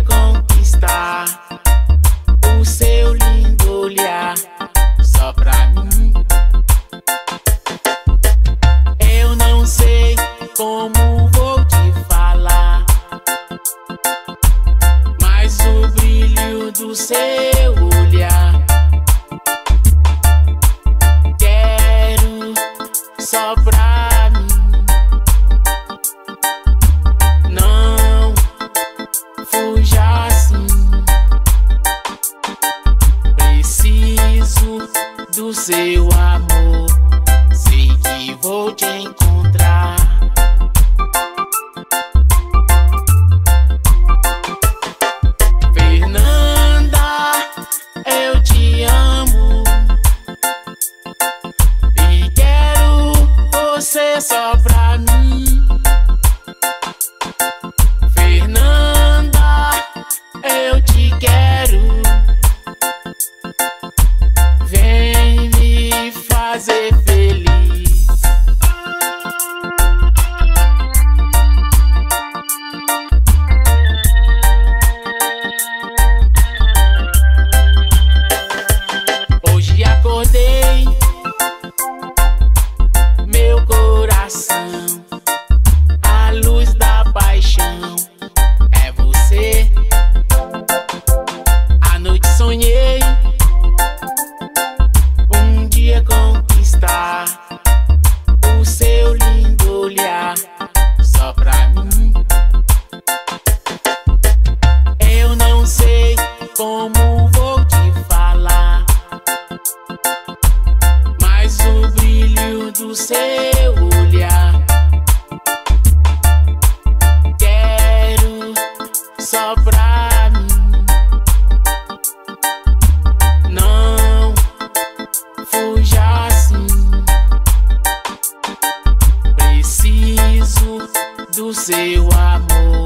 conquistar. seu olhar. Quero só pra mim. Não fuja assim. Preciso do seu amor.